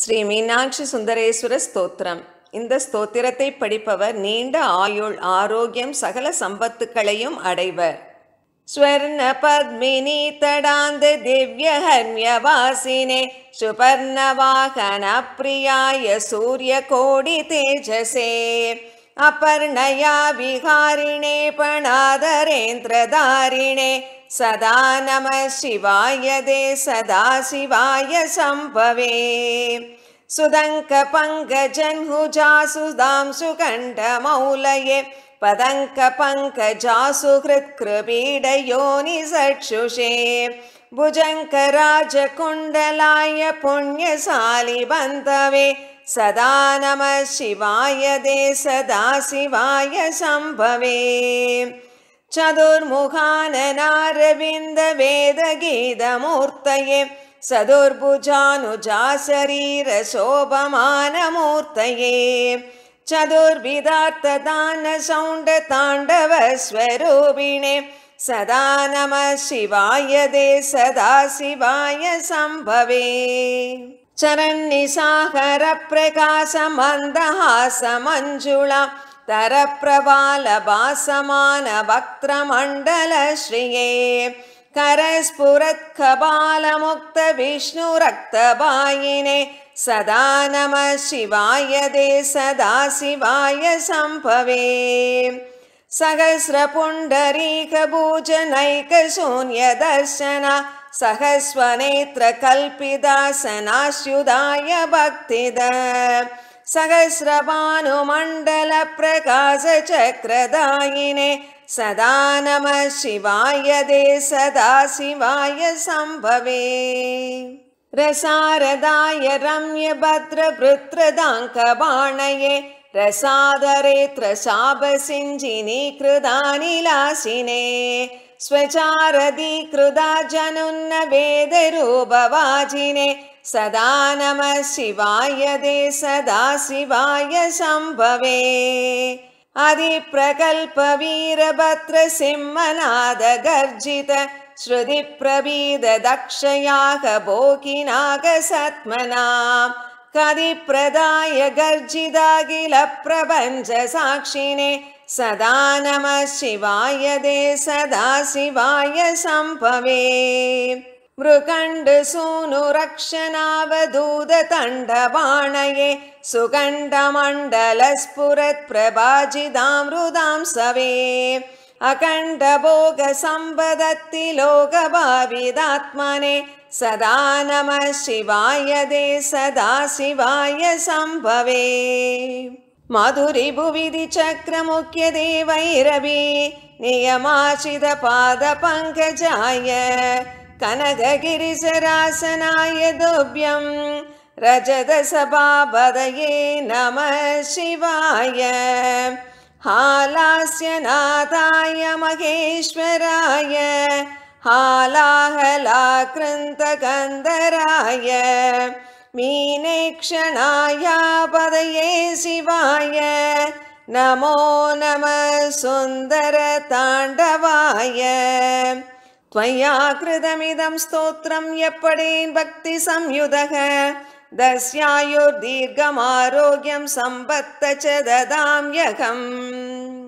ஸ்ரீ மீனாட்சி சுந்தரேஸ்வர ஸ்தோத்திரம். இந்த ஸ்தோத்திரத்தை படிப்பவர் நீண்ட ஆயுள் ஆரோக்கியம் சகல சம்பத்துக்களையும் அடைவர். ஸ்வர்ண பத்மினி தடாந்த திவ்ய ஹர்மியவாசினே சுபர்ணவாகன பிரியாய சூரிய கோடி தேஜசே अपर्णया विहारिणे पणादरेन्द्रधारिणे सदा नमः शिवाय दे सदा शिवाय सम्भवे सुदङ्कपङ्कजन्मुजासुधांसुखण्ठमौलये पदङ्कपङ्कजासु हृत्कृपीडयोनिषक्षुषे भुजङ्कराजकुण्डलाय पुण्यशालिबन्धवे सदा नमः शिवाय दे सदा शिवाय शम्भवे। चतुर्मुखाननारविन्दवेदगीतमूर्तये सदुर्भुजानुजा शरीरशोभमानमूर्तये चतुर्विधार्थदानसौण्डताण्डवस्वरूपिणे सदा नमः शिवाय दे सदा शिवाय सम्भवे चरन्निसाहरप्रकाशमन्दहासमञ्जुळा तरप्रबालभासमानवक्त्रमण्डलश्रिये करस्फुरत्कबालमुक्तविष्णुरक्तबायिने सदा नमः शिवाय दे सदा शिवाय सम्भवे सहस्रपुण्डरीकभूजनैकशून्यदर्शना सहस्वनेत्रकल्पिदासनाश्युदाय भक्तिद। सहस्रभानुमण्डलप्रकाशचक्रदायिने सदा नमः शिवाय दे सदा शिवाय सम्भवे। रसारदाय रम्यभद्रभृत्रदाङ्कबाणये रसादरेत्र शापसिञ्जिनीकृदानिलासिने स्वचारदीकृदा जनुन्न वेदरूपवाजिने सदा नमः शिवाय दे सदा शिवाय शम्भवे। अधिप्रकल्पवीरभद्रसिंहनादगर्जित श्रुतिप्रभीददक्षयाः भोगिनागसत्मना कदिप्रदाय गर्जिदाखिलप्रपञ्चसाक्षिणे सदा नमः शिवाय दे सदा शिवाय सम्भवे मृकण्डसूनुरक्षणावधूततण्डबाणये सुकण्डमण्डलस्फुरत्प्रभाजिदामृदां सवे अखण्डभोगसम्पदत्तिलोकभाविदात्मने सदा नमः शिवाय दे सदा शिवाय सम्भवे। मधुरिभुविधि चक्रमुख्यदेवैरवि नियमाशितपादपङ्कजाय कनकगिरिसरासनाय दुभ्यं रजतसभापदये नमः शिवाय हालास्यनाथाय महेश्वराय हालाहलाकृन्तकन्दराय मीनेक्षणाय पदये शिवाय नमो नमः सुन्दरताण्डवाय त्वया कृतमिदं स्तोत्रं यपडेन् भक्तिसंयुतः दस्यायुर्दीर्घमारोग्यं सम्पत्त च ददाम्यहम्